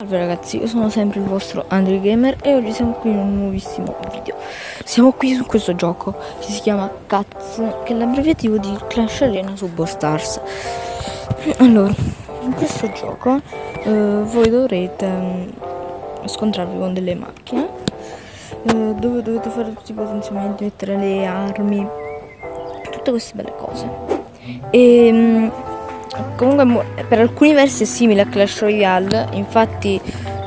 Salve ragazzi, io sono sempre il vostro Andre Gamer e oggi siamo qui in un nuovissimo video. Siamo qui su questo gioco che si chiama Cats, che è l'abbreviativo di Clash Arena Superstars. Allora, in questo gioco eh, voi dovrete um, scontrarvi con delle macchine eh, dove dovete fare tutti i potenziamenti, mettere le armi, tutte queste belle cose. E um, comunque per alcuni versi è simile a Clash Royale, infatti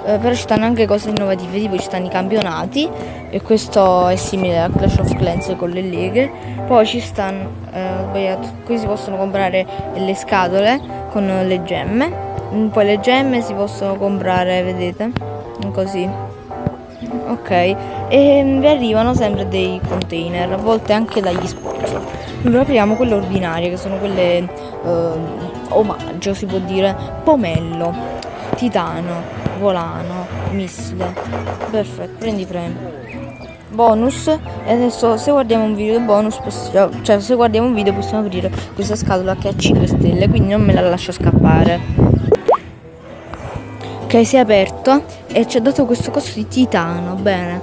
eh, però ci stanno anche cose innovative, tipo ci stanno i campionati e questo è simile a Clash of Clans con le leghe, poi ci stanno, eh, qui si possono comprare le scatole con le gemme, poi le gemme si possono comprare, vedete, così, ok, e vi arrivano sempre dei container, a volte anche dagli sponsor. Allora apriamo quelle ordinarie che sono quelle eh, omaggio si può dire. Pomello titano volano missile. Perfetto prendi premi. Bonus. E adesso se guardiamo un video bonus possiamo, cioè se guardiamo un video possiamo aprire questa scatola che ha 5 stelle quindi non me la lascio scappare ok si è aperto e ci ha dato questo costo di titano bene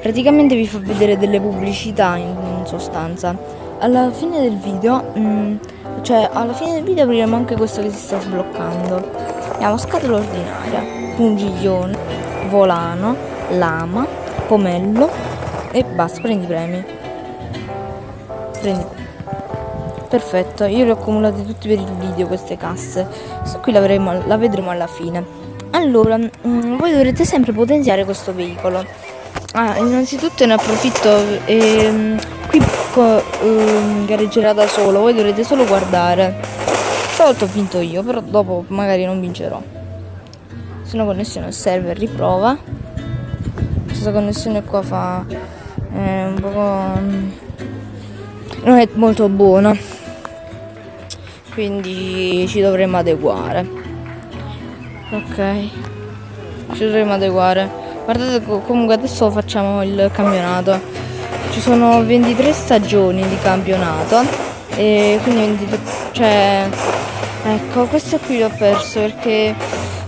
praticamente vi fa vedere delle pubblicità in, sostanza alla fine del video mh, mm, cioè, alla fine del video apriremo anche questo che si sta sbloccando. Abbiamo scatola ordinaria, pungiglione, volano, lama, pomello e basta, prendi premi. Prendi. Perfetto, io le ho accumulate tutte per il video queste casse. Qui la, la vedremo alla fine. Allora, mh, mm, voi dovrete sempre potenziare questo veicolo. Ah, innanzitutto ne approfitto ehm, qui uh, gareggerà da solo, voi dovrete solo guardare. Stavolta ho vinto io, però dopo magari non vincerò. Una connessione al server riprova. Questa connessione qua fa eh, un po'. Mm, non è molto buona. Quindi ci dovremmo adeguare. Ok. Ci dovremmo adeguare. Guardate comunque adesso facciamo il campionato ci sono 23 stagioni di campionato e quindi 23, cioè ecco questo qui l'ho perso perché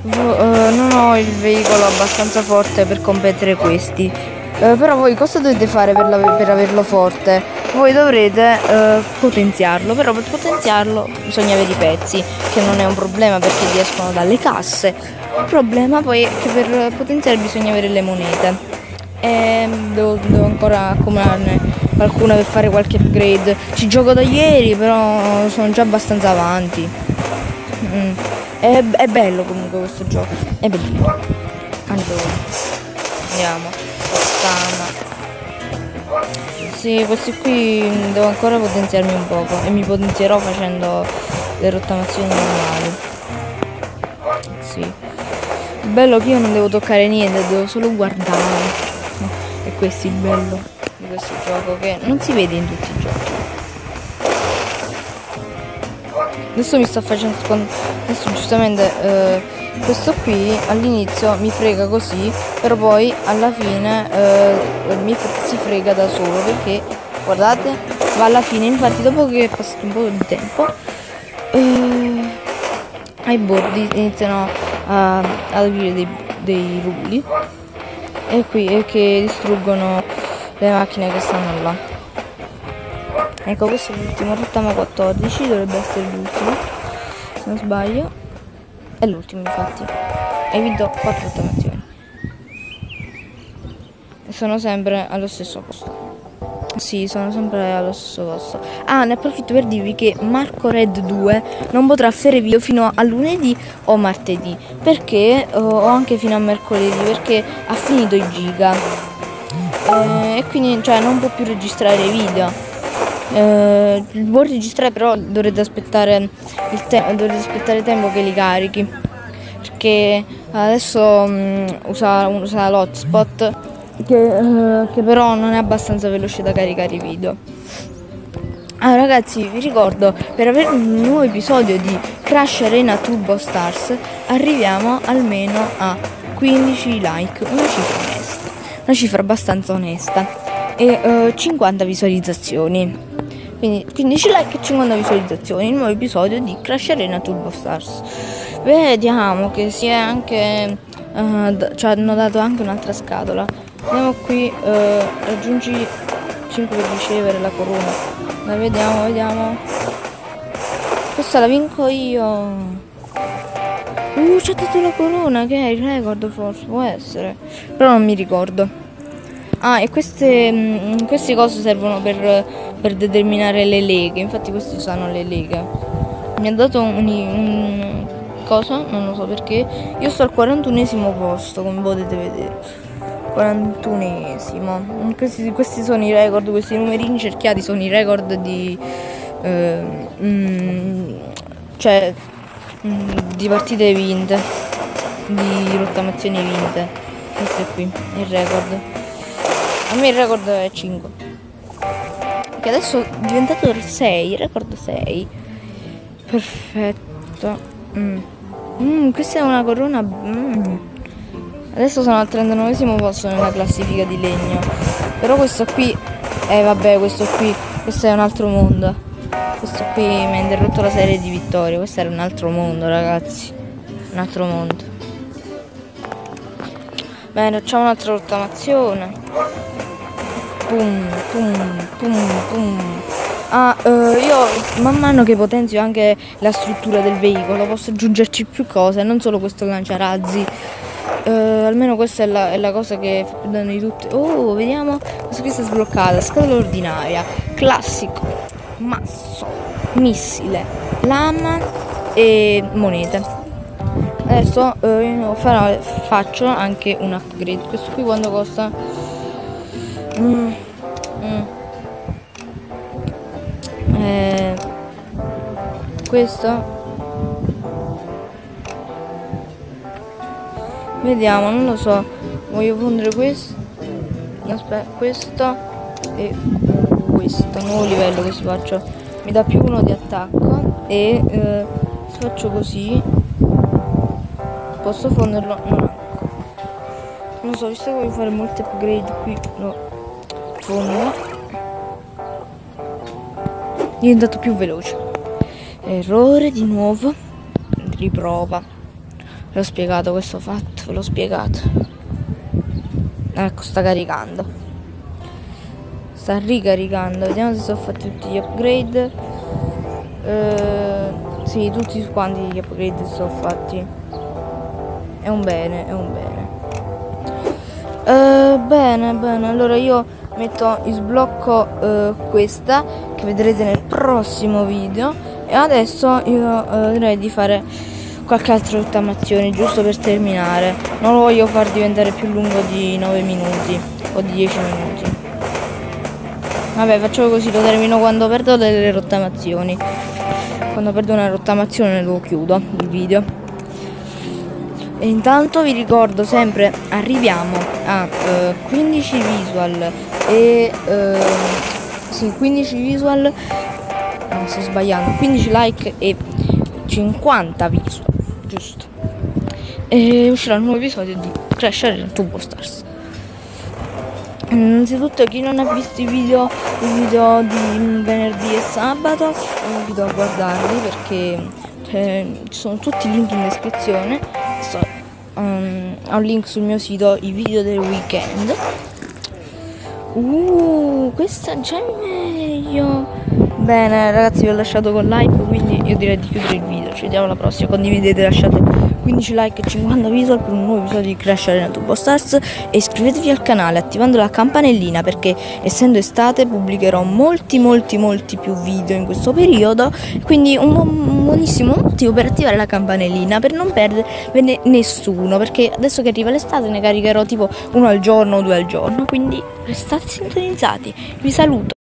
uh, non ho il veicolo abbastanza forte per competere questi uh, però voi cosa dovete fare per, per averlo forte? Voi dovrete uh, potenziarlo però per potenziarlo bisogna avere i pezzi che non è un problema perché vi escono dalle casse il problema poi è che per potenziare bisogna avere le monete e devo, devo ancora accumularne qualcuna per fare qualche upgrade. Ci gioco da ieri, però sono già abbastanza avanti. Mm. È, è, bello comunque questo gioco. È bellino. Allora, andiamo. Sì, questi qui devo ancora potenziarmi un poco e mi potenzierò facendo le rottamazioni normali. Sì. Bello che io non devo toccare niente, devo solo guardare. E questo è il bello di questo gioco che non si vede in tutti i giochi. Adesso mi sto facendo. Adesso giustamente eh, questo qui all'inizio mi frega così, però poi alla fine eh, mi si frega da solo perché guardate va alla fine. Infatti dopo che è passato un po' di tempo eh, ai bordi iniziano a, ad aprire dei, dei rulli. E qui e che distruggono le macchine che stanno là. Ecco questo è l'ultimo rottama 14 dovrebbe essere l'ultimo se non sbaglio è l'ultimo infatti e vi do 4 rottamazioni sono sempre allo stesso posto sì, sono sempre allo stesso posto. Ah, ne approfitto per dirvi che Marco Red 2 non potrà fare video fino a lunedì o martedì, perché uh, o anche fino a mercoledì, perché ha finito i giga. Eh, e quindi cioè, non può più registrare video. Eh, può registrare però dovrete aspettare te- dovrete aspettare tempo che li carichi. Perché adesso um, usa, usa l'hotspot che, uh, che però non è abbastanza veloce da caricare i video. Allora ragazzi vi ricordo per avere un nuovo episodio di Crash Arena Turbo Stars arriviamo almeno a 15 like, una cifra onesta, una cifra abbastanza onesta e eh, 50 visualizzazioni. Quindi 15 like e 50 visualizzazioni, il nuovo episodio di Crash Arena Turbo Stars. Vediamo che si è anche uh, ci hanno dato anche un'altra scatola. Andiamo qui, uh, raggiungi 5 per ricevere la corona. La vediamo, vediamo. Questa la vinco io. Uh, c'è dato la corona, che è il record forse, può essere. Però non mi ricordo. Ah, e queste, mh, mm, queste cose servono per, per, determinare le leghe. Infatti queste sono le leghe. Mi ha dato un, un cosa, non lo so perché. Io sto al 41esimo posto, come potete vedere. 41esimo. Questi, questi sono i record, questi numerini cerchiati sono i record di... Eh, mm, cioè Mm, di partite vinte, di rottamazioni vinte. Questo è qui, il record. A me il record è 5. Che adesso è diventato 6, il record 6. Perfetto. Mm. Mm, questa è una corona. Mm. Adesso sono al 39 posto nella classifica di legno. Però questo qui. Eh vabbè, questo qui. Questo è un altro mondo. Questo qui mi ha interrotto la serie di vittorie. Questo era un altro mondo, ragazzi. Un altro mondo. Bene, facciamo un'altra rottamazione. Pum, pum, pum, pum. Ah, eh, io man mano che potenzio anche la struttura del veicolo posso aggiungerci più cose, non solo questo lanciarazzi. Eh, almeno questa è la, è la, cosa che fa più danno di tutte. Oh, vediamo. Questa qui è sbloccata. Scatola ordinaria. Classico masso, missile, lama e monete. Adesso eh, farò, faccio anche un upgrade. Questo qui quando costa? Mm, mm. Eh, questo. Vediamo non lo so. Voglio fondere questo. Aspetta questo e questo. Nuovo livello che si faccio. Mi dà più uno di attacco e eh, se faccio così. Posso fonderlo? No. Non so visto che voglio fare molte upgrade qui lo fondo è diventato più veloce. Errore di nuovo. Riprova. L'ho spiegato questo fatto l'ho spiegato. Ecco sta caricando. Sta ricaricando. Vediamo se sono fatti tutti gli upgrade. Eh, sì tutti quanti gli upgrade sono fatti. È un bene è un bene. Eh, bene bene. Allora io metto in sblocco eh, questa che vedrete nel prossimo video e adesso io eh, direi di fare qualche altra rottamazione giusto per terminare non lo voglio far diventare più lungo di 9 minuti o di 10 minuti Vabbè, facciamo così, lo termino quando perdo delle rottamazioni. Quando perdo una rottamazione lo chiudo il video. E intanto vi ricordo sempre, arriviamo a uh, 15 visual e uh, sì, 15 visual, no, sto sbagliando, 15 like e 50 visual, giusto. E uscirà un nuovo episodio di Crash Arena Turbo Stars. Innanzitutto chi non ha visto i video, i video di venerdì e sabato, invito a guardarli perché eh, ci sono tutti i link in descrizione. So, um, ho un link sul mio sito, i video del weekend. Uh, questa già è meglio. Bene ragazzi vi ho lasciato con like, quindi io direi di chiudere il video. Ci vediamo alla prossima, condividete, lasciate 15 like e 50 visual per un nuovo episodio di Crash Arena Turbo Stars e iscrivetevi al canale attivando la campanellina perché essendo estate pubblicherò molti molti molti più video in questo periodo quindi un, buonissimo motivo per attivare la campanellina per non perdere nessuno perché adesso che arriva l'estate ne caricherò tipo uno al giorno o due al giorno quindi restate sintonizzati. Vi saluto